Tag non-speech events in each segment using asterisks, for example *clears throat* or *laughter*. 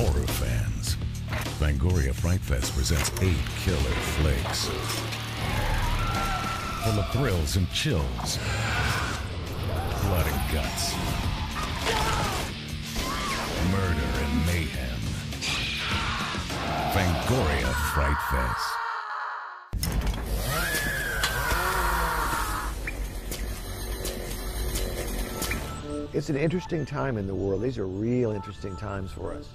horror fans. Fangoria Fright Fest presents eight killer flicks. Full of thrills and chills. Blood and guts. Murder and mayhem. Fangoria Fright Fest. It's an interesting time in the world. These are real interesting times for us.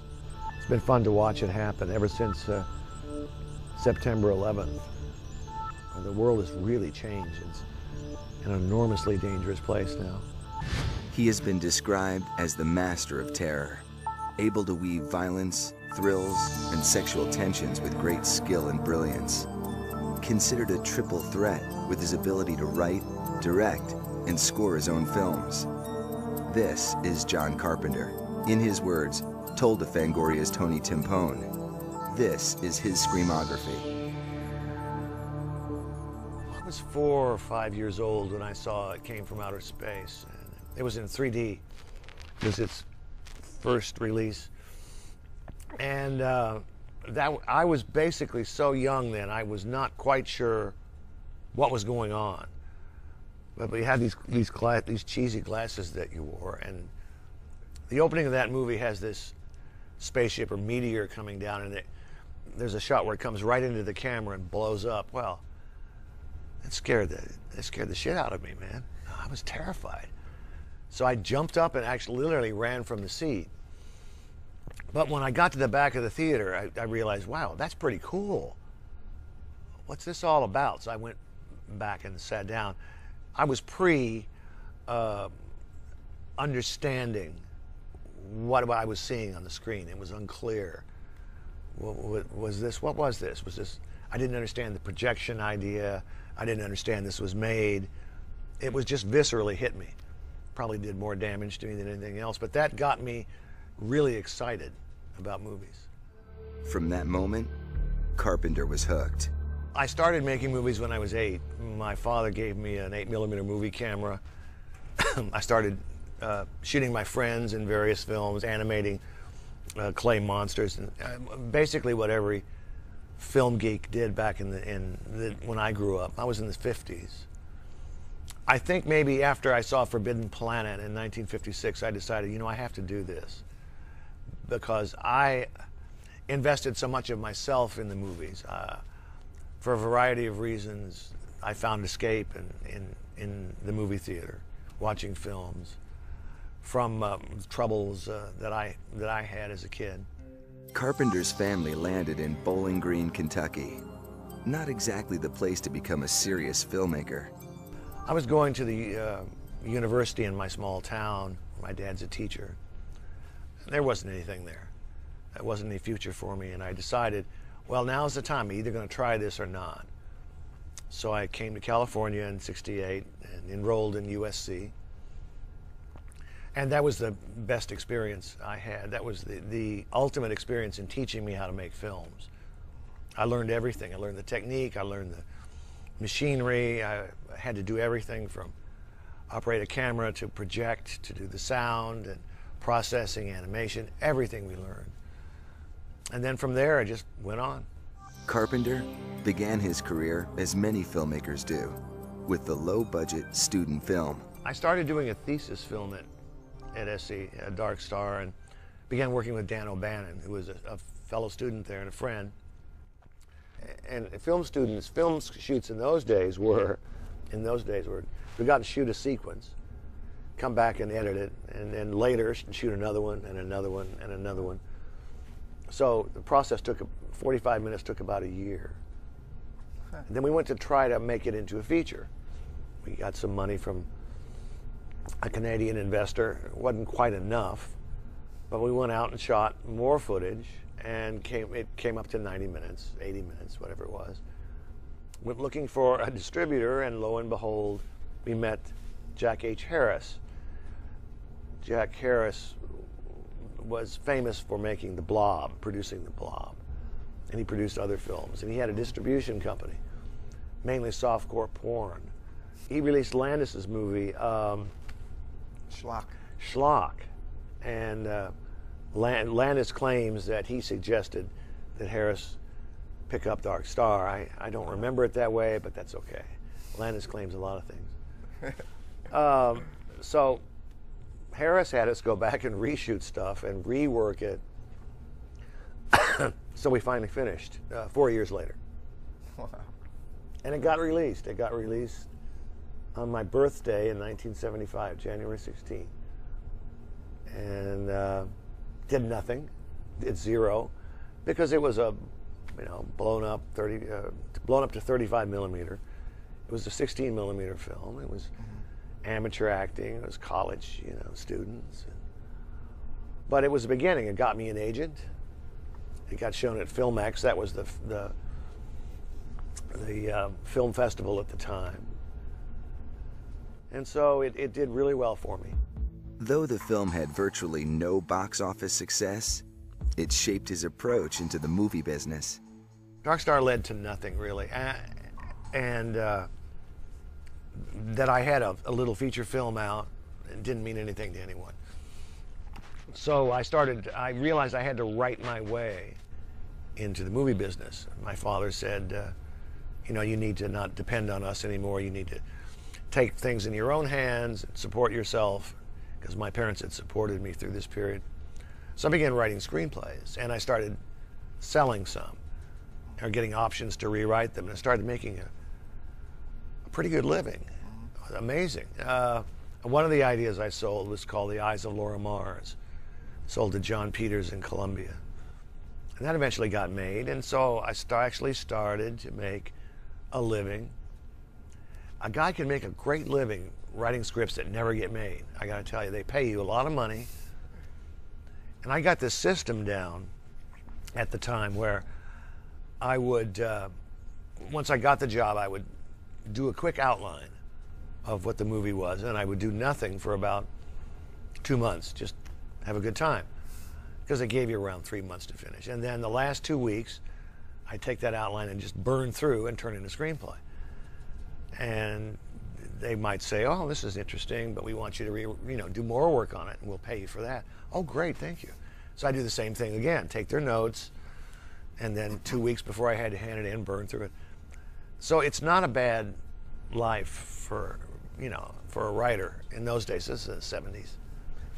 It's been fun to watch it happen ever since uh, September 11th. Uh, The world has really changed. It's an enormously dangerous place now. He has been described as the master of terror, able to weave violence, thrills, and sexual tensions with great skill and brilliance. Considered a triple threat with his ability to write, direct, and score his own films. This is John Carpenter. In his words, told to Fangoria's Tony Timpone. This is his screamography. I was four or five years old when I saw It Came From Outer Space. And it was in 3D. It was its first release. And uh, that I was basically so young then, I was not quite sure what was going on. But we had these these these cheesy glasses that you wore, and the opening of that movie has this spaceship or meteor coming down, and it, there's a shot where it comes right into the camera and blows up. Well, it scared the it scared the shit out of me, man. I was terrified. So I jumped up and actually literally ran from the seat. But when I got to the back of the theater, I, I realized, wow, that's pretty cool. What's this all about? So I went back and sat down. I was pre uh, understanding what I was seeing on the screen. It was unclear. What, what was this? What was this? Was this? I didn't understand the projection idea. I didn't understand this was made. It was just viscerally hit me. Probably did more damage to me than anything else. But that got me really excited about movies. From that moment, Carpenter was hooked. I started making movies when I was eight. My father gave me an eight millimeter movie camera. *clears throat* I started uh, shooting my friends in various films, animating uh, clay monsters, and uh, basically what every film geek did back in the in the, when I grew up. I was in the 50s. I think maybe after I saw Forbidden Planet in 1956, I decided, you know, I have to do this because I invested so much of myself in the movies. Uh, for a variety of reasons, I found escape in, in, in the movie theater, watching films from um, troubles uh, that, I, that I had as a kid. Carpenter's family landed in Bowling Green, Kentucky. Not exactly the place to become a serious filmmaker. I was going to the uh, university in my small town. My dad's a teacher. There wasn't anything there. There wasn't any future for me, and I decided, well, now's the time. I'm either going to try this or not. So I came to California in 68 and enrolled in USC. And that was the best experience I had. That was the, the ultimate experience in teaching me how to make films. I learned everything. I learned the technique, I learned the machinery. I had to do everything from operate a camera to project to do the sound and processing, animation, everything we learned. And then from there, I just went on. Carpenter began his career as many filmmakers do, with the low budget student film. I started doing a thesis film at, at SC, at Dark Star, and began working with Dan O'Bannon, who was a, a fellow student there and a friend. And film students, film shoots in those days were, in those days were, we got to shoot a sequence, come back and edit it, and then later shoot another one and another one and another one. So the process took 45 minutes, took about a year. And then we went to try to make it into a feature. We got some money from a Canadian investor. It wasn't quite enough, but we went out and shot more footage, and came it came up to 90 minutes, 80 minutes, whatever it was. Went looking for a distributor, and lo and behold, we met Jack H. Harris. Jack Harris was famous for making The Blob, producing The Blob, and he produced other films. And he had a distribution company, mainly softcore porn. He released Landis's movie. Um, Schlock. Schlock. And uh, Land, Landis claims that he suggested that Harris pick up Dark Star. I, I don't remember it that way, but that's okay. Landis claims a lot of things. *laughs* um, so Harris had us go back and reshoot stuff and rework it. *coughs* so we finally finished uh, four years later. Wow. And it got released. It got released on my birthday in 1975, January 16. And uh, did nothing, did zero, because it was a, you know, blown up 30, uh, blown up to 35 millimeter. It was a 16 millimeter film. It was mm-hmm. amateur acting. It was college, you know, students. But it was the beginning. It got me an agent. It got shown at Filmex. That was the the the uh, film festival at the time. And so it, it did really well for me. Though the film had virtually no box office success, it shaped his approach into the movie business. Dark Star led to nothing really. And uh, that I had a, a little feature film out it didn't mean anything to anyone. So I started, I realized I had to write my way into the movie business. My father said, uh, you know, you need to not depend on us anymore. You need to take things in your own hands and support yourself, because my parents had supported me through this period. So I began writing screenplays, and I started selling some, or getting options to rewrite them, and I started making a, a pretty good living. Amazing. Uh, one of the ideas I sold was called The Eyes of Laura Mars, sold to Jon Peters in Columbia. And that eventually got made, and so I st- actually started to make a living. A guy can make a great living writing scripts that never get made. I got to tell you, they pay you a lot of money. And I got this system down at the time where I would, uh, once I got the job, I would do a quick outline of what the movie was, and I would do nothing for about two months, just have a good time. Because they gave you around three months to finish. And then the last two weeks, I take that outline and just burn through and turn it into a screenplay. And they might say, "Oh, this is interesting, but we want you to, re, you know, do more work on it, and we'll pay you for that." Oh, great, thank you. So I do the same thing again. Take their notes, and then two weeks before I had to hand it in, burn through it. So it's not a bad life for, you know, for a writer in those days. This is the '70s.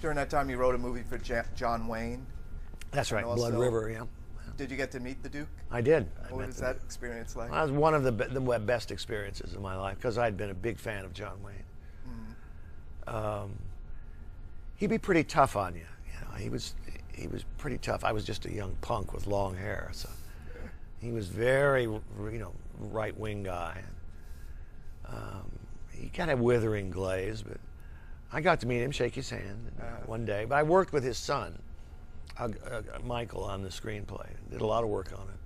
During that time, you wrote a movie for John Wayne. That's right, Blood River. Yeah. Did you get to meet the Duke? I did. I what was that Duke. experience like? Well, that was one of the, the best experiences of my life because I'd been a big fan of John Wayne. Mm. Um, he'd be pretty tough on you. You know, he was he was pretty tough. I was just a young punk with long hair, so he was very you know right wing guy. Um, he kind of withering glaze, but I got to meet him, shake his hand uh, one day. But I worked with his son uh, Michael on the screenplay. Did a lot of work on it,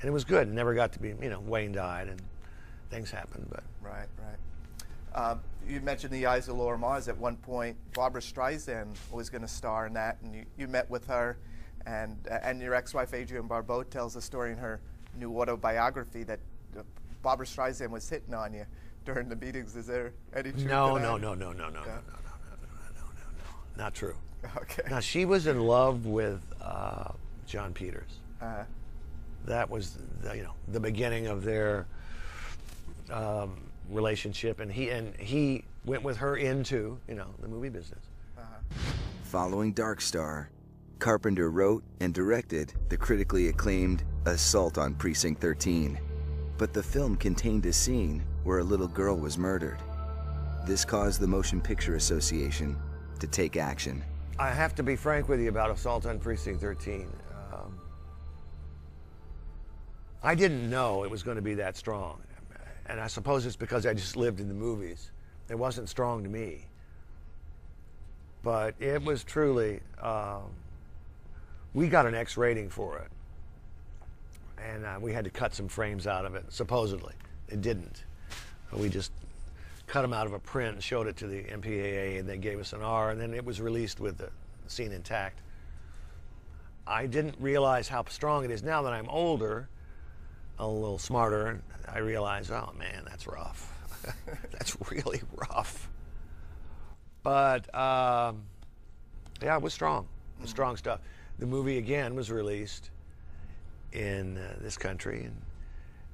and it was good. Never got to be, you know, Wayne died and things happened, but right, right. Uh, you mentioned the Eyes of Laura Mars. At one point, Barbra Streisand was going to star in that, and you, you met with her, and uh, and your ex-wife Adrienne Barbeau tells a story in her new autobiography that uh, Barbra Streisand was hitting on you during the meetings. Is there any truth no, to no, no, no, no, no, no, no, no, no, no, no, no, not true. *laughs* Okay. Now she was in love with uh, Jon Peters. Uh-huh. That was the, you know the beginning of their um, relationship, and he and he went with her into you know the movie business. Uh-huh. Following Dark Star, Carpenter wrote and directed the critically acclaimed Assault on Precinct 13. But the film contained a scene where a little girl was murdered. This caused the Motion Picture Association to take action. I have to be frank with you about Assault on Precinct 13. Um, I didn't know it was going to be that strong. And I suppose it's because I just lived in the movies. It wasn't strong to me. But it was truly, um, we got an X rating for it. And uh, we had to cut some frames out of it, supposedly. It didn't. We just cut them out of a print and showed it to the MPAA, and they gave us an R, and then it was released with the scene intact. I didn't realize how strong it is now that I'm older, a little smarter, and I realize, oh man, that's rough. *laughs* that's really rough. But um, yeah, it was strong. the strong stuff. The movie again was released in uh, this country and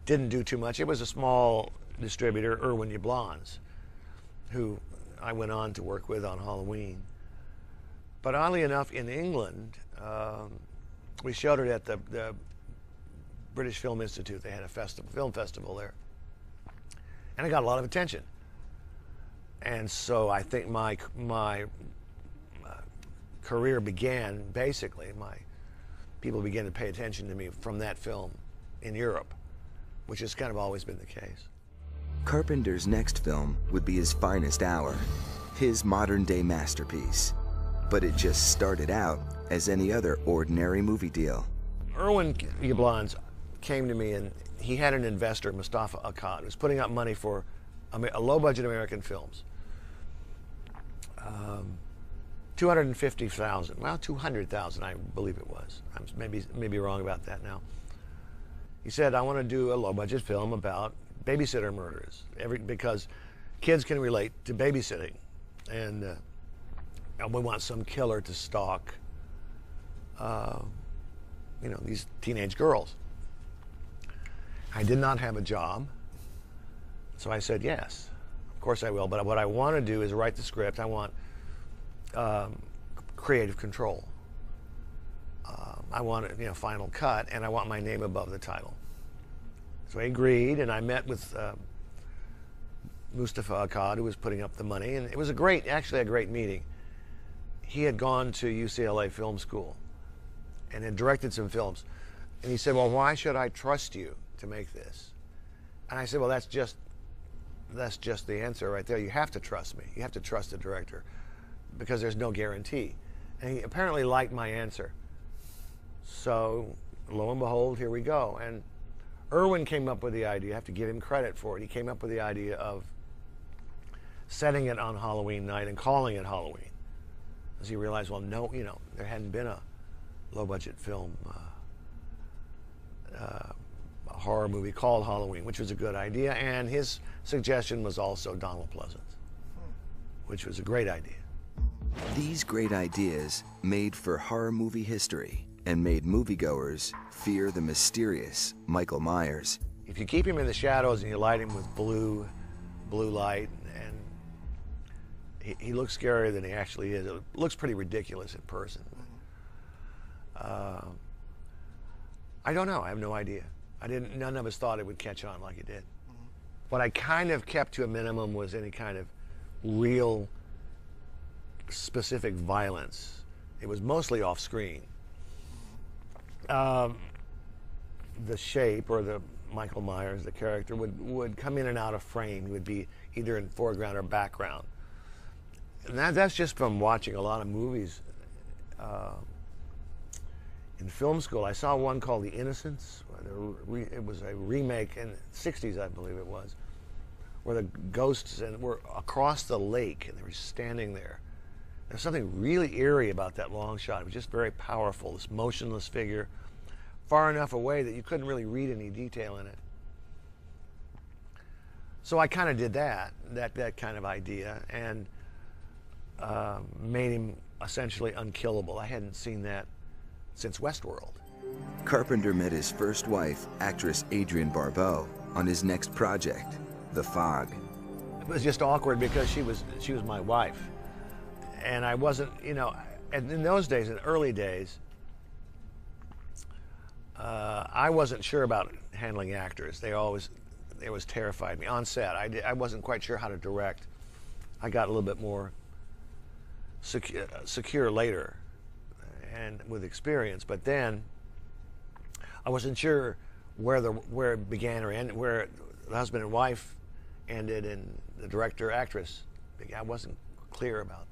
didn't do too much. It was a small distributor, Irwin Yablans, who I went on to work with on Halloween. But oddly enough, in England, um, we showed it at the, the British Film Institute. They had a festival, film festival there, and it got a lot of attention. And so I think my my uh, career began basically. My people began to pay attention to me from that film in Europe, which has kind of always been the case. Carpenter's next film would be his finest hour, his modern day masterpiece. But it just started out as any other ordinary movie deal. Irwin Yablans came to me and he had an investor, Moustapha Akkad, who was putting up money for a low budget American films. Um, 250,000, well, 200,000, I believe it was. I'm maybe, maybe wrong about that now. He said, I want to do a low budget film about babysitter murders every, because kids can relate to babysitting. And uh, we want some killer to stalk, uh, you know, these teenage girls. I did not have a job, so I said yes. Of course I will. But what I want to do is write the script. I want um, creative control. Um, I want you know final cut, and I want my name above the title. So I agreed, and I met with uh, Moustapha Akkad, who was putting up the money, and it was a great, actually a great meeting. He had gone to UCLA Film School and had directed some films, and he said, "Well, why should I trust you to make this?" And I said, "Well, that's just that's just the answer right there. You have to trust me. You have to trust the director because there's no guarantee." And he apparently liked my answer. So, lo and behold, here we go. And Irwin came up with the idea. I have to give him credit for it. He came up with the idea of setting it on Halloween night and calling it Halloween. As he realized, well, no, you know, there hadn't been a low budget film, uh, uh, a horror movie called Halloween, which was a good idea. And his suggestion was also Donald Pleasence, which was a great idea. These great ideas made for horror movie history and made moviegoers fear the mysterious Michael Myers. If you keep him in the shadows and you light him with blue, blue light, and he, he looks scarier than he actually is. It looks pretty ridiculous in person. Uh, I don't know. I have no idea. I didn't. None of us thought it would catch on like it did. What I kind of kept to a minimum was any kind of real, specific violence. It was mostly off screen um, the shape or the Michael Myers, the character, would, would come in and out of frame. He would be either in foreground or background. And that, that's just from watching a lot of movies. Uh, in film school, I saw one called The Innocents. It was a remake in the 60s, I believe it was, where the ghosts and were across the lake and they were standing there. There's something really eerie about that long shot. It was just very powerful, this motionless figure, far enough away that you couldn't really read any detail in it. So I kind of did that, that, that kind of idea, and uh, made him essentially unkillable. I hadn't seen that since Westworld. Carpenter met his first wife, actress Adrienne Barbeau, on his next project, The Fog. It was just awkward because she was she was my wife and I wasn't, you know, and in those days, in early days, uh, I wasn't sure about handling actors. They always, they always terrified me on set. I, I wasn't quite sure how to direct. I got a little bit more secure, secure later, and with experience. But then, I wasn't sure where the where it began or ended, where the husband and wife ended, and the director actress. I wasn't clear about.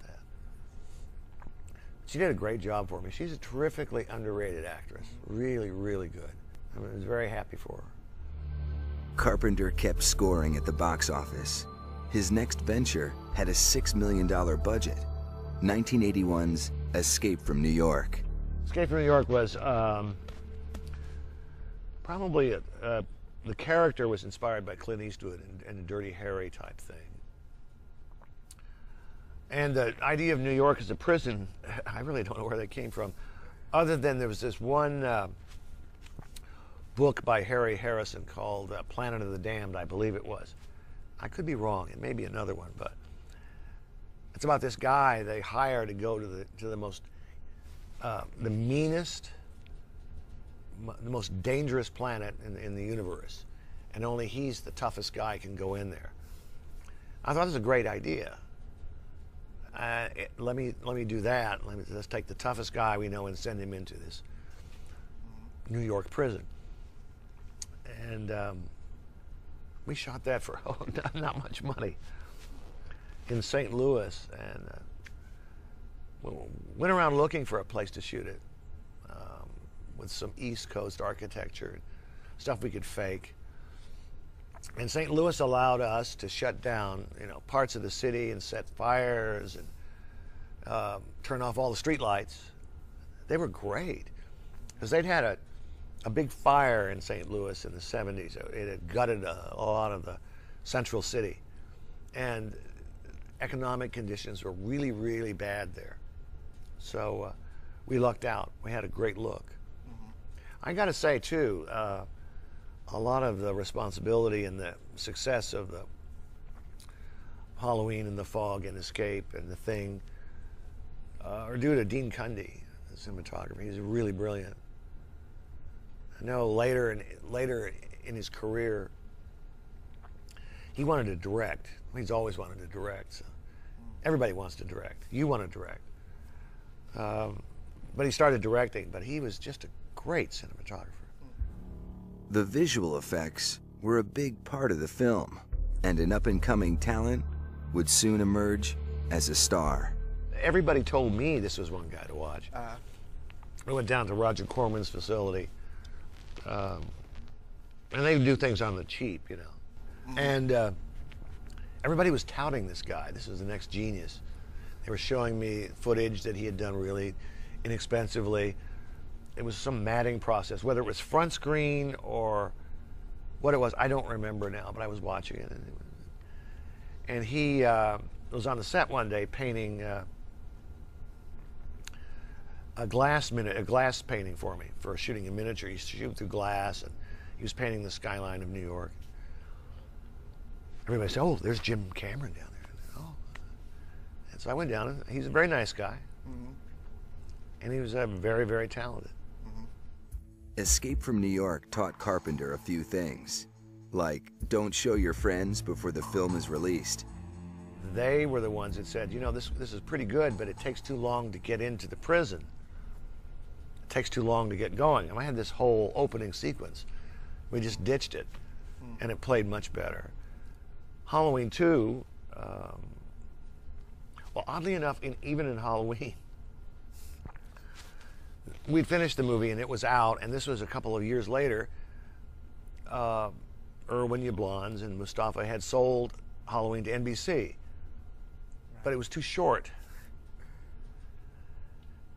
She did a great job for me. She's a terrifically underrated actress. Really, really good. I, was very happy for her. Carpenter kept scoring at the box office. His next venture had a $6 million budget 1981's Escape from New York. Escape from New York was um, probably a, uh, the character was inspired by Clint Eastwood and, and a Dirty Harry type thing. And the idea of New York as a prison, *laughs* I really don't know where that came from, other than there was this one uh, book by Harry Harrison called uh, Planet of the Damned, I believe it was. I could be wrong. It may be another one, but it's about this guy they hire to go to the to the most uh, the meanest, the most dangerous planet in, in the universe, and only he's the toughest guy can go in there. I thought it was a great idea. Uh, let me let me do that. Let me, let's take the toughest guy we know and send him into this New York prison. And um, we shot that for *laughs* oh, not, not much money in St. Louis, and uh, w- went around looking for a place to shoot it um, with some East Coast architecture, and stuff we could fake. And St. Louis allowed us to shut down, you know, parts of the city and set fires and um, turn off all the streetlights. They were great because they'd had a, a big fire in St. Louis in the 70s. It had gutted a, a lot of the central city. And economic conditions were really, really bad there. So uh, we lucked out. We had a great look. I got to say, too, uh, a lot of the responsibility and the success of the Halloween and the Fog and Escape and the Thing uh, are due to Dean Cundey, the cinematographer. He's really brilliant. I know later in, later in his career, he wanted to direct. He's always wanted to direct. So everybody wants to direct. You want to direct. Um, but he started directing, but he was just a great cinematographer. The visual effects were a big part of the film, and an up and coming talent would soon emerge as a star. Everybody told me this was one guy to watch. Uh, We went down to Roger Corman's facility, um, and they do things on the cheap, you know. And uh, everybody was touting this guy. This was the next genius. They were showing me footage that he had done really inexpensively. It was some matting process, whether it was front screen or what it was. I don't remember now, but I was watching it. And, it and he uh, was on the set one day painting. Uh, a glass minute, a glass painting for me for shooting a miniature. He used to shoot through glass, and he was painting the skyline of New York. Everybody said, "Oh, there's Jim Cameron down there." Oh, and so I went down, and he's a very nice guy, and he was uh, very, very talented. Escape from New York taught Carpenter a few things, like don't show your friends before the film is released. They were the ones that said, "You know, this this is pretty good, but it takes too long to get into the prison. It takes too long to get going." And I had this whole opening sequence. We just ditched it, and it played much better. Halloween 2, um, well, oddly enough, in, even in Halloween, *laughs* we'd finished the movie and it was out, and this was a couple of years later. Uh, Irwin and Moustapha had sold Halloween to NBC, but it was too short.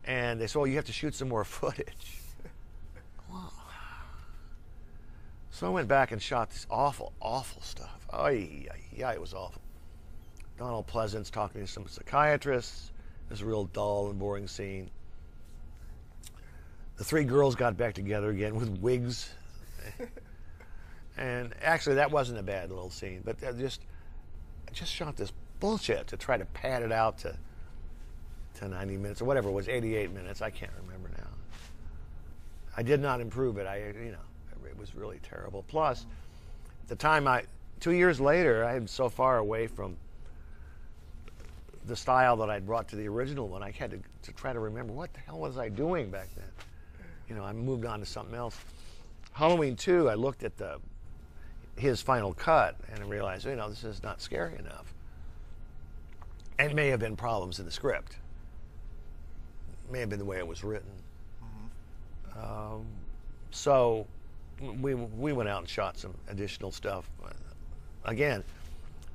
And they said, "Well, you have to shoot some more *laughs* footage." So I went back and shot this awful, awful stuff. Oh, yeah, it was awful. Donald Pleasence talking to some psychiatrists. A real dull and boring scene. The three girls got back together again with wigs. and actually, that wasn't a bad little scene, but I just, I just shot this bullshit to try to pad it out to, to 90 minutes or whatever it was, 88 minutes. I can't remember now. I did not improve it. I, you know, it was really terrible. Plus, the time I, two years later, I am so far away from the style that I'd brought to the original one. I had to, to try to remember what the hell was I doing back then. You know, I moved on to something else. Halloween 2, I looked at the his final cut and I realized, you know, this is not scary enough. And it may have been problems in the script. It may have been the way it was written. Um, so we we went out and shot some additional stuff. Again,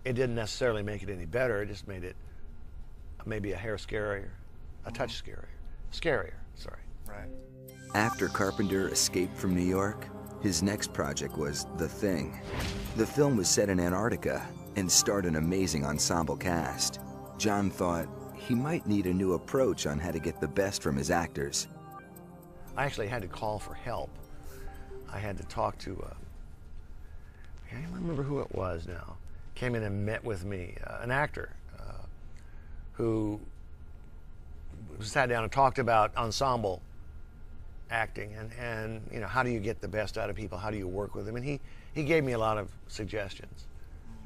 it didn't necessarily make it any better. It just made it maybe a hair scarier, a touch scarier, scarier. Sorry. right. After Carpenter escaped from New York, his next project was The Thing. The film was set in Antarctica and starred an amazing ensemble cast. John thought he might need a new approach on how to get the best from his actors. I actually had to call for help. I had to talk to, uh, I can't remember who it was now, came in and met with me, uh, an actor uh, who sat down and talked about ensemble acting and, and you know how do you get the best out of people? How do you work with them? And he, he gave me a lot of suggestions.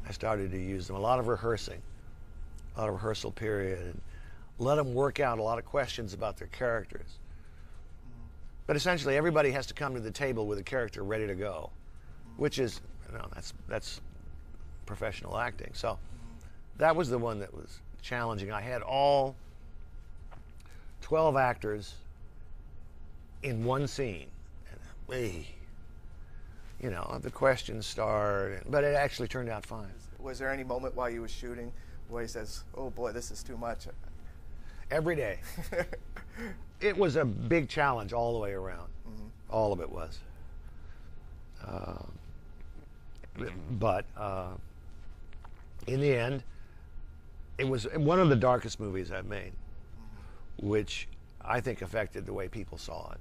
I started to use them. A lot of rehearsing a lot of rehearsal period and let them work out a lot of questions about their characters. But essentially everybody has to come to the table with a character ready to go which is you know that's that's professional acting. So that was the one that was challenging. I had all 12 actors in one scene. And, hey, you know, the questions start, but it actually turned out fine. Was there any moment while you were shooting where he says, "Oh boy, this is too much"? Every day. *laughs* it was a big challenge all the way around. Mm-hmm. All of it was. Uh, but uh, in the end, it was one of the darkest movies I've made, mm-hmm. which I think affected the way people saw it.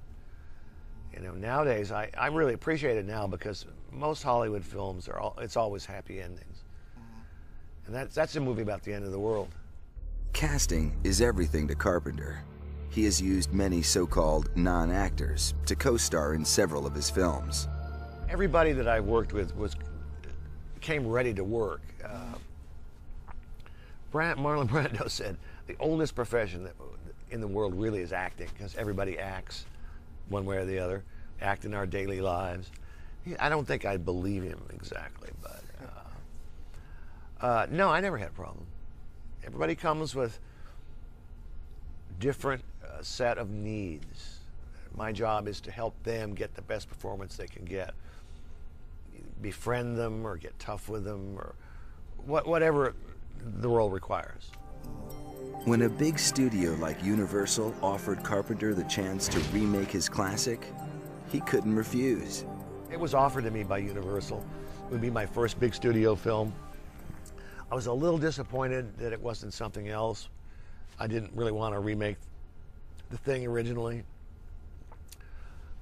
You know, nowadays I, I really appreciate it now because most Hollywood films are all, it's always happy endings, mm-hmm. and that's that's a movie about the end of the world. Casting is everything to Carpenter. He has used many so-called non-actors to co-star in several of his films. Everybody that I worked with was came ready to work. Uh, Brand, Marlon *laughs* Brando said the oldest profession that, in the world really is acting because everybody acts one way or the other, act in our daily lives. I don't think I believe him exactly, but uh, uh, no, I never had a problem. Everybody comes with different uh, set of needs. My job is to help them get the best performance they can get. Befriend them or get tough with them or what, whatever the role requires. When a big studio like Universal offered Carpenter the chance to remake his classic, he couldn't refuse. It was offered to me by Universal. It would be my first big studio film. I was a little disappointed that it wasn't something else. I didn't really want to remake the thing originally.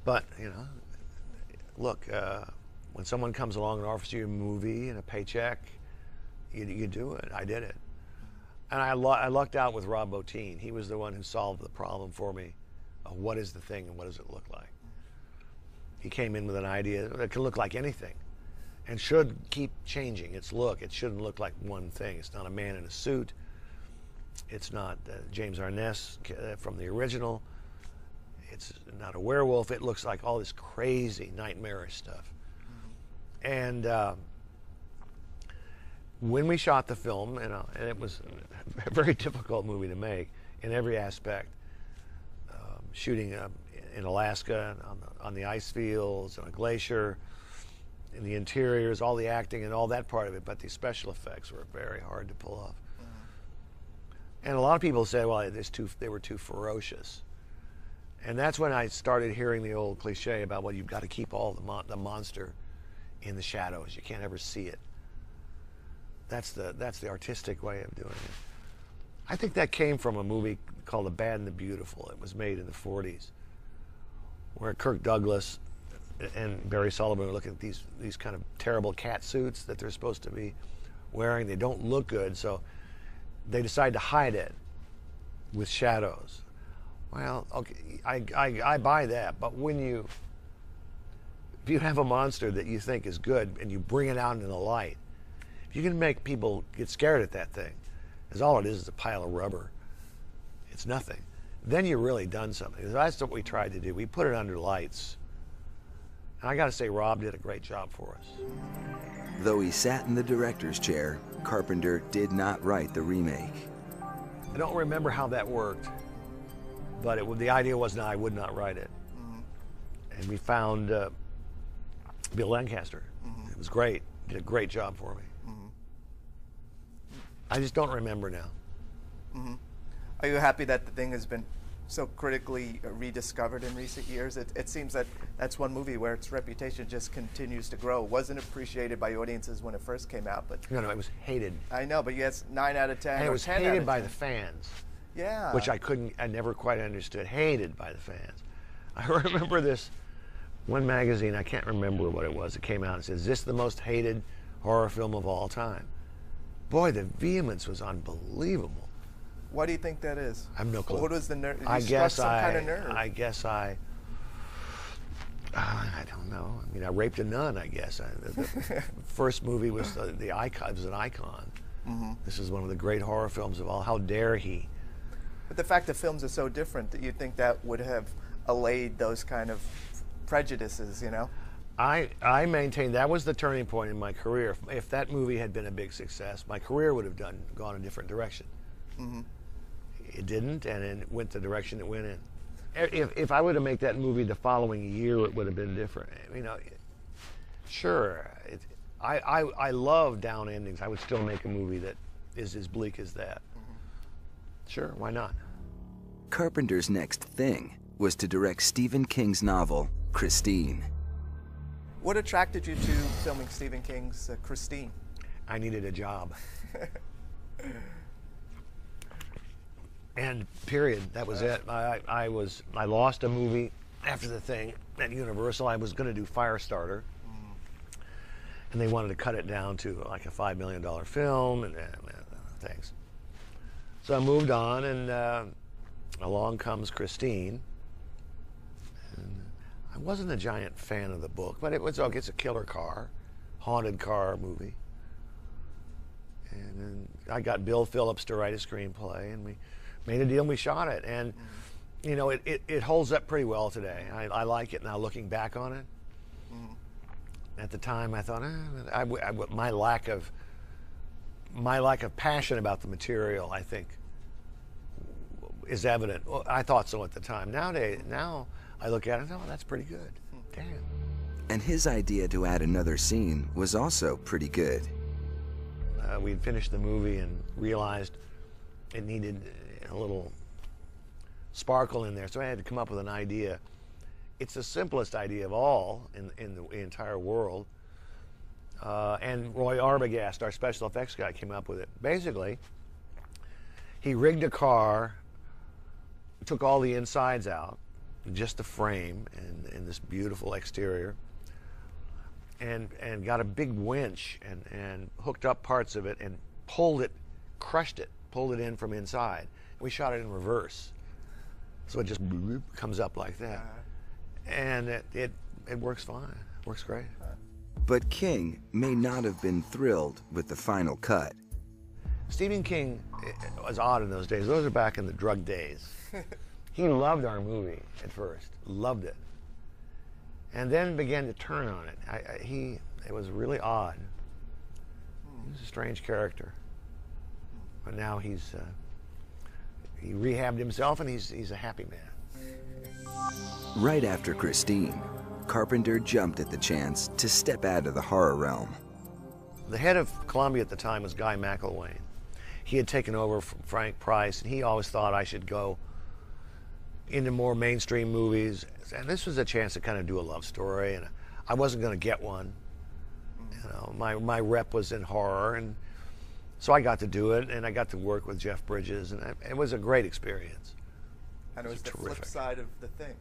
But, you know, look, uh, when someone comes along and offers you a movie and a paycheck, you, you do it. I did it. And I, I lucked out with Rob Bottin. He was the one who solved the problem for me of what is the thing and what does it look like. He came in with an idea that can look like anything and should keep changing its look. It shouldn't look like one thing. It's not a man in a suit. It's not uh, James Arness uh, from the original. It's not a werewolf. It looks like all this crazy, nightmarish stuff. And uh, when we shot the film, and, uh, and, it was *laughs* a very difficult movie to make in every aspect, um, shooting uh, in Alaska on the, on the, ice fields, on a glacier, in the interiors, all the acting and all that part of it, but the special effects were very hard to pull off. And a lot of people said, well, too, they were too ferocious. And that's when I started hearing the old cliche about, well, you've got to keep all the, mon- the monster in the shadows. You can't ever see it. That's the that's the artistic way of doing it. I think that came from a movie called The Bad and the Beautiful. It was made in the 40s, where Kirk Douglas and Barry Sullivan are looking at these these kind of terrible cat suits that they're supposed to be wearing. They don't look good, so they decide to hide it with shadows. Well, okay, I, I, I buy that, but when you if you have a monster that you think is good and you bring it out in the light, you can make people get scared at that thing, because all it is is a pile of rubber. It's nothing. Then you've really done something. That's what we tried to do. We put it under lights. And I got to say, Rob did a great job for us. Though he sat in the director's chair, Carpenter did not write the remake. I don't remember how that worked, but it, the idea was not I would not write it. Mm-hmm. And we found uh, Bill Lancaster. Mm-hmm. It was great. Did a great job for me. I just don't remember now. Mm-hmm. Are you happy that the thing has been so critically rediscovered in recent years? It, it, seems that that's one movie where its reputation just continues to grow. It wasn't appreciated by audiences when it first came out, but no, no, it was hated. I know, but yes, nine out of ten. And it was hated by the fans. Yeah. which I couldn't, I never quite understood. Hated by the fans. *laughs* I remember this one magazine, I can't remember what it was, it came out and says, Is this the most hated horror film of all time? Boy, the vehemence was unbelievable. Why do you think that is? I have no clue. What was the nerve? I guess some I, kind of nerve. I guess I, uh, I don't know. I mean, I raped a nun. I guess I, the, the *laughs* first movie was the, the icon. It was an icon. Mm-hmm. This is one of the great horror films of all. How dare he? But the fact that films are so different that you'd think that would have allayed those kind of prejudices, you know? I I maintain that was the turning point in my career. If, if that movie had been a big success, my career would have done gone a different direction. Mm-hmm. It didn't, and it went the direction it went in. If, if I were to make that movie the following year, it would have been different. You know, sure. It, I, I I love down endings. I would still make a movie that is as bleak as that. Sure, why not? Carpenter's next thing was to direct Stephen King's novel, Christine. What attracted you to filming Stephen King's uh, Christine? I needed a job. and period. That was it. I, I was I lost a movie after the thing at Universal. I was going to do Firestarter, and they wanted to cut it down to like a five million dollar film, and uh, thanks. So I moved on, and uh, along comes Christine. I wasn't a giant fan of the book, but it was okay. It's a killer car, haunted car movie. And then I got Bill Phillips to write a screenplay, and we made a deal and we shot it. And, you know, it, it, it holds up pretty well today. I, I like it now looking back on it. At the time, I thought, eh, I I my lack of my lack of passion about the material, I think, is evident. Well, I thought so at the time. Nowadays, now I look at it, oh, that's pretty good. Damn. And his idea to add another scene was also pretty good. uh, we'd finished the movie and realized it needed a little sparkle in there. So I had to come up with an idea. It's the simplest idea of all in, in the entire world. Uh, and Roy Arbogast, our special effects guy, came up with it. Basically, he rigged a car, took all the insides out, just the frame and, and this beautiful exterior, and and got a big winch and, and hooked up parts of it and pulled it, crushed it, pulled it in from inside. We shot it in reverse, so it just bloop, comes up like that, uh-huh. and it, it it works fine, works great. Uh-huh. But King may not have been thrilled with the final cut. Stephen King was odd in those days. Those are back in the drug days. *laughs* he loved our movie at first, loved it, and then began to turn on it. I, I, he, it was really odd. He was a strange character, but now he's uh, he rehabbed himself and he's he's a happy man. Right after Christine, Carpenter jumped at the chance to step out of the horror realm. The head of Columbia at the time was Guy McElwaine. He had taken over from Frank Price, and he always thought I should go into more mainstream movies. And this was a chance to kind of do a love story, and I wasn't going to get one. You know, my my rep was in horror, and so I got to do it, and I got to work with Jeff Bridges, and it was a great experience. And it was the flip side of the thing.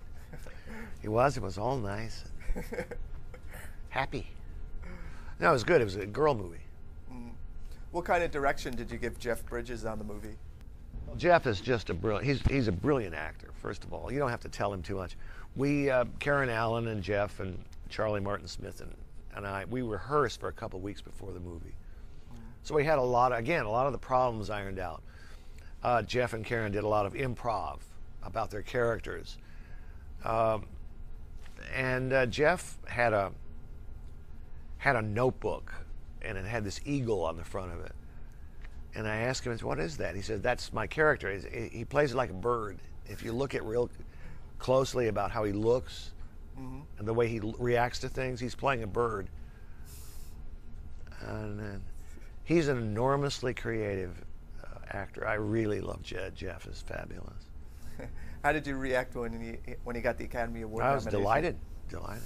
It was. It was all nice, *laughs* happy. No, it was good. It was a girl movie. Mm. what kind of direction did you give Jeff Bridges on the movie? Jeff is just a brilliant. He's he's a brilliant actor. First of all, you don't have to tell him too much. We, uh, Karen Allen and Jeff and Charlie Martin Smith and, and I, we rehearsed for a couple weeks before the movie. So we had a lot. Of, again, a lot of the problems ironed out. Uh, Jeff and Karen did a lot of improv about their characters, um, and uh, Jeff had a had a notebook, and it had this eagle on the front of it. And I asked him, "What is that?" He said, "That's my character. He's- He plays it like a bird. If you look at real closely about how he looks and the way he reacts to things, he's playing a bird." And uh, he's an enormously creative uh, actor. I really love Jed. Jeff is fabulous. *laughs* How did you react when he when he got the Academy Award? I was nomination? delighted. Delighted.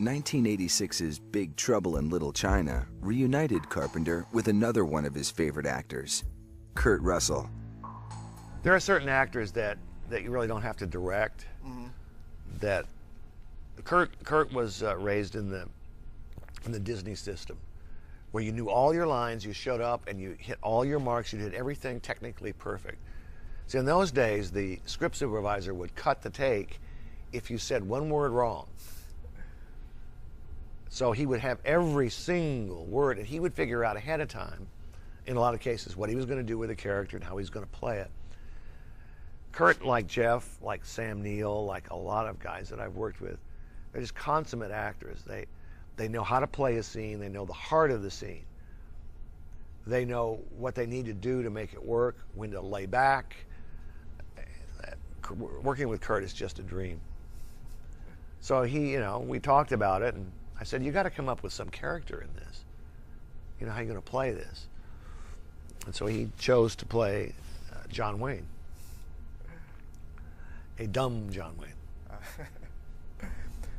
1986's Big Trouble in Little China reunited Carpenter with another one of his favorite actors, Kurt Russell. There are certain actors that, that you really don't have to direct. That Kurt Kurt was uh, raised in the in the Disney system, where you knew all your lines, you showed up and you hit all your marks, you did everything technically perfect. See, in those days, the script supervisor would cut the take if you said one word wrong. So he would have every single word, and he would figure out ahead of time, in a lot of cases, what he was going to do with the character and how he was going to play it. Kurt, like Jeff, like Sam Neill, like a lot of guys that I've worked with, they're just consummate actors. They, they know how to play a scene. They know the heart of the scene. They know what they need to do to make it work, when to lay back. Working with Kurt is just a dream. So he, you know, we talked about it, and I said, you got to come up with some character in this. You know, how you going to play this? And so he chose to play uh, John Wayne, a dumb John Wayne. *laughs*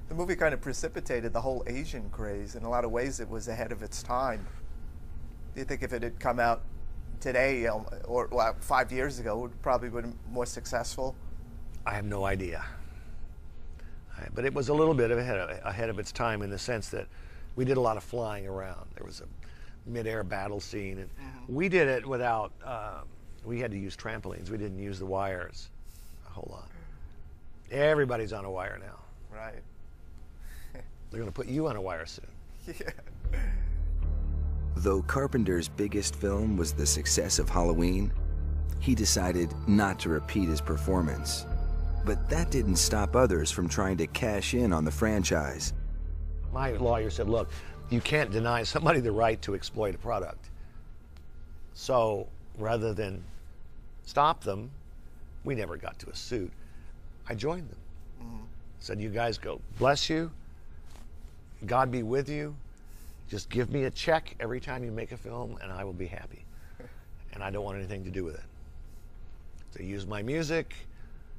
The movie kind of precipitated the whole Asian craze. In a lot of ways, it was ahead of its time. Do you think if it had come out today you or well, five years ago, it would probably been more successful? I have no idea. I- But it was a little bit ahead of, ahead of its time in the sense that we did a lot of flying around. There was a mid-air battle scene, and we did it without. Uh, we had to use trampolines. We didn't use the wires a whole lot. Everybody's on a wire now. Right. *laughs* They're going to put you on a wire soon. Yeah. Though Carpenter's biggest film was the success of Halloween, he decided not to repeat his performance. But that didn't stop others from trying to cash in on the franchise. My lawyer said, look, you can't deny somebody the right to exploit a product. So rather than stop them, we never got to a suit. I joined them. Said, you guys go, bless you. God be with you. Just give me a check every time you make a film, and I will be happy. and I don't want anything to do with it. They use my music,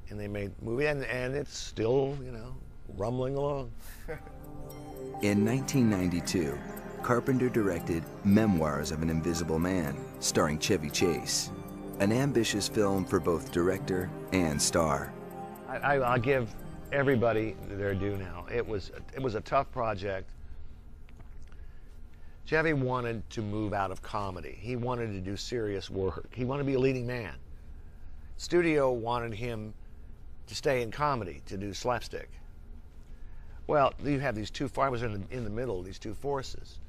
and they made movie, and, and it's still, you know, rumbling along. In 1992, Carpenter directed Memoirs of an Invisible Man, starring Chevy Chase, an ambitious film for both director and star. I, I, I'll give everybody their due now. It was it was a tough project. Chevy wanted to move out of comedy. He wanted to do serious work. He wanted to be a leading man. Studio wanted him to stay in comedy, to do slapstick. Well, you have these two. I was in the, in the middle of these two forces.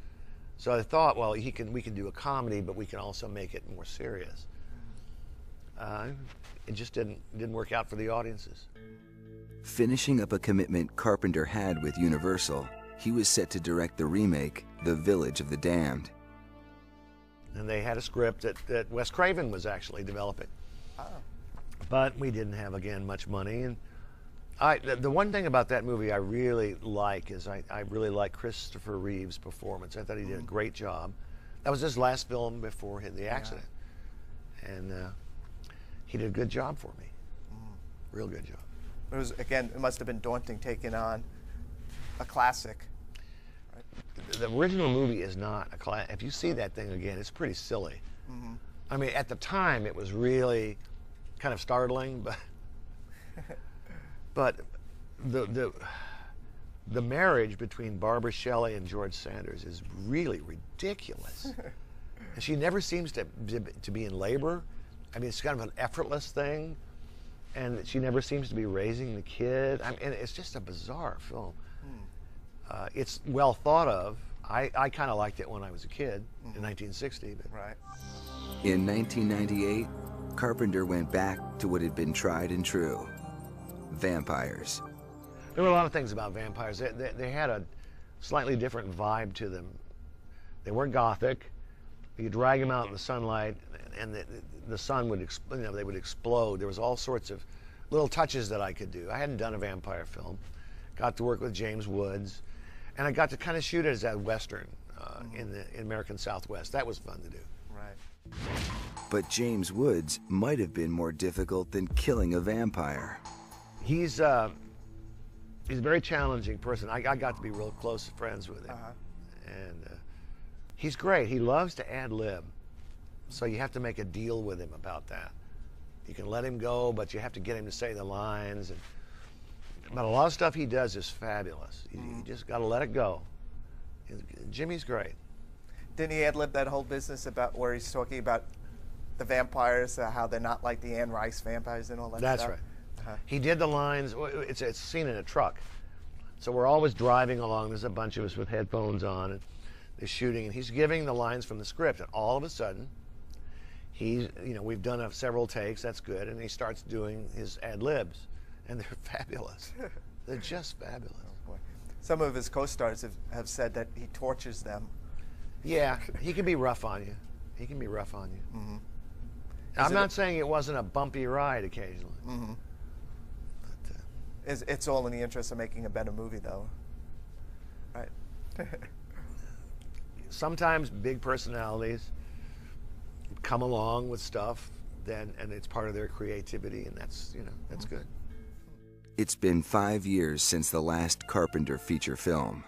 So I thought, well, he can we can do a comedy, but we can also make it more serious. Uh, it just didn't didn't work out for the audiences. Finishing up a commitment Carpenter had with Universal, he was set to direct the remake, The Village of the Damned. and they had a script that, that Wes Craven was actually developing. But we didn't have again much money, and I the, one thing about that movie I really like is I, I really like Christopher Reeve's performance. I thought he did a mm-hmm. great job. That was his last film before the accident, and uh, he did a good job for me. Mm. Real good job. It was again. It must have been daunting taking on a classic. the original movie is not a class. If you see that thing again, it's pretty silly. Mm-hmm. I mean, at the time, it was really kind of startling, but but the the the marriage between Barbara Shelley and George Sanders is really ridiculous. and she never seems to, to to be in labor. I mean, it's kind of an effortless thing, and she never seems to be raising the kid. I mean, it's just a bizarre film. Uh, it's well thought of. I, I kind of liked it when I was a kid in 1960, but Right. In 1998, Carpenter went back to what had been tried and true vampires. there were a lot of things about vampires. They, they, they had a slightly different vibe to them. They weren't gothic. You drag them out in the sunlight, and the, the sun would, you know, they would explode. There was all sorts of little touches that I could do. I hadn't done a vampire film. Got to work with James Woods, and I got to kind of shoot it as a western uh, in the in American Southwest. That was fun to do. Right. But James Woods might have been more difficult than killing a vampire. He's uh, he's a very challenging person. I, I got to be real close friends with him, and uh, he's great. He loves to ad lib, so you have to make a deal with him about that. You can let him go, but you have to get him to say the lines. And, but a lot of stuff he does is fabulous. You, you just got to let it go. Jimmy's great. Didn't he ad lib that whole business about where he's talking about the vampires, uh, how they're not like the Anne Rice vampires and all that That's stuff? right. Uh-huh. He did the lines. It's it's seen in a truck, so we're always driving along. There's a bunch of us with headphones on, and they're shooting, and he's giving the lines from the script, and all of a sudden, he's you know we've done uh, several takes. That's good, and he starts doing his ad libs, and they're *laughs* fabulous. *laughs* they're just fabulous. Boy. Some of his co-stars have, have said that he tortures them. Yeah, he can be rough on you. He can be rough on you. Mm-hmm. I'm not a- saying it wasn't a bumpy ride occasionally. Mm-hmm. But, uh, It's, it's all in the interest of making a better movie, though. Right. *laughs* sometimes big personalities come along with stuff then and it's part of their creativity and that's you know that's good It's been five years since the last Carpenter feature film.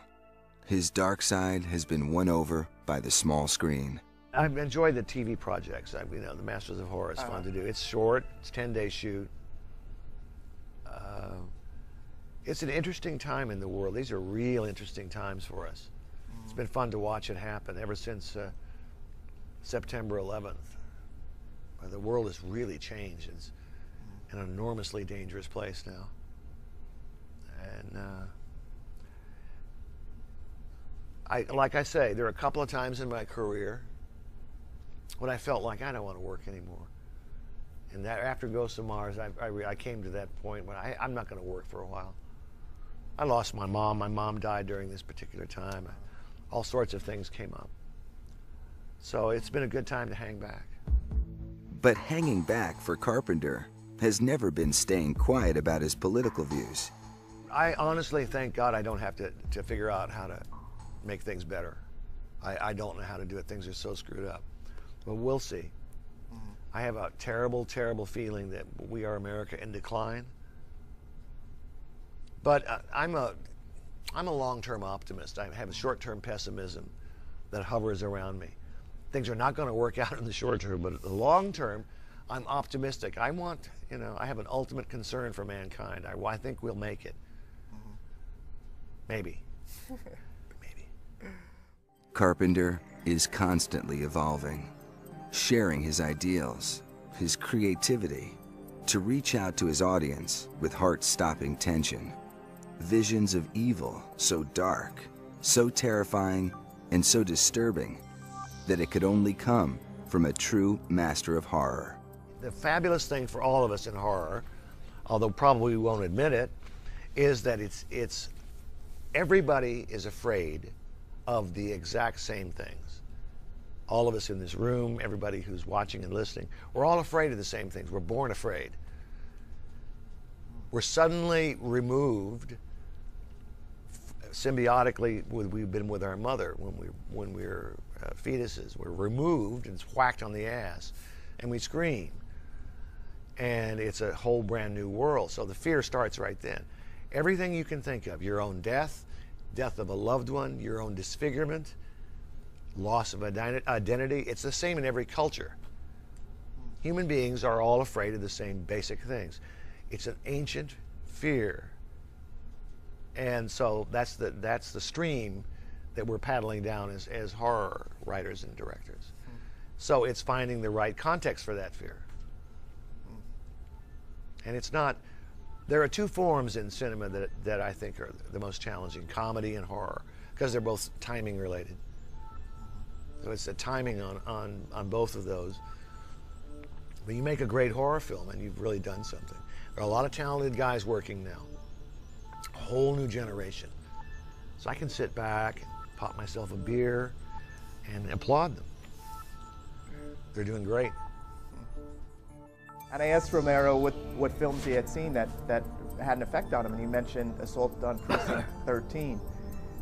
His dark side has been won over by the small screen. i've enjoyed the tv projects I, you know the masters of horror is fun to do. It's short it's 10 day shoot. Uh, it's an interesting time in the world. These are real interesting times for us. It's been fun to watch it happen ever since uh, september 11th Uh, the world has really changed. It's an enormously dangerous place now. And uh, I, like I say, there are a couple of times in my career when I felt like I don't want to work anymore. And that after Ghost of Mars, I, I, I came to that point when I, I'm not going to work for a while. I lost my mom. My mom died during this particular time. All sorts of things came up. So it's been a good time to hang back. But hanging back for Carpenter has never been staying quiet about his political views. I honestly thank God I don't have to, to figure out how to make things better. I, I don't know how to do it. Things are so screwed up. But we'll see. Mm-hmm. I have a terrible, terrible feeling that we are America in decline. But uh, I'm a, I'm a long-term optimist. I have a mm-hmm. short-term pessimism that hovers around me. Things are not going to work *laughs* out in the short term, but in the long term, I'm optimistic. I want, you know, I have an ultimate concern for mankind. I, I think we'll make it. Mm-hmm. Maybe. Maybe. *laughs* Carpenter is constantly evolving, sharing his ideals, his creativity, to reach out to his audience with heart stopping tension. Visions of evil so dark, so terrifying, and so disturbing that it could only come from a true master of horror. The fabulous thing for all of us in horror, although probably we won't admit it, is that it's it's everybody is afraid of the exact same things. All of us in this room, everybody who's watching and listening, we're all afraid of the same things. We're born afraid. We're suddenly removed symbiotically with, we've been with our mother when we when we were uh, fetuses. We're removed and it's whacked on the ass, and we scream. And it's a whole brand new world. So the fear starts right then. Everything you can think of, your own death, death of a loved one, your own disfigurement, loss of identi- identity, it's the same in every culture. Human beings are all afraid of the same basic things. It's an ancient fear. And so that's the, that's the stream that we're paddling down as, as horror writers and directors. So it's finding the right context for that fear. And it's not, there are two forms in cinema that, that I think are the most challenging comedy and horror, because they're both timing related. So it's the timing on, on, on both of those. But you make a great horror film and you've really done something. There are a lot of talented guys working now, a whole new generation. So I can sit back, pop myself a beer, and applaud them. They're doing great. And I asked Romero what, what films he had seen that, that had an effect on him, and he mentioned Assault on Precinct *laughs* 13.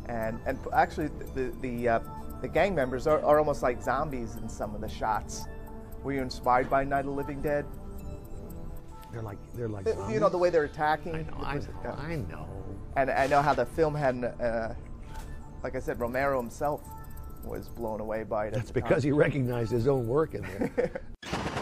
And, and actually, the, the, uh, the gang members are, are almost like zombies in some of the shots. Were you inspired by Night of the Living Dead? They're like they're like You know, the way they're attacking? I know, I know. I know. And I know how the film had, uh, like I said, Romero himself was blown away by it. at That's the time. because he recognized his own work in there. *laughs*